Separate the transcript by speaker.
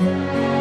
Speaker 1: Música